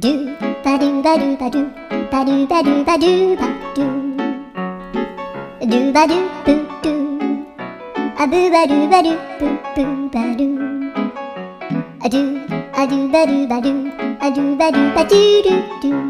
Do. Ba do ba do ba do ba do ba do ba do ba do do ba do boo do a boo ba do ba do boo boo ba do a do a do ba do ba do a do ba do ba do do do.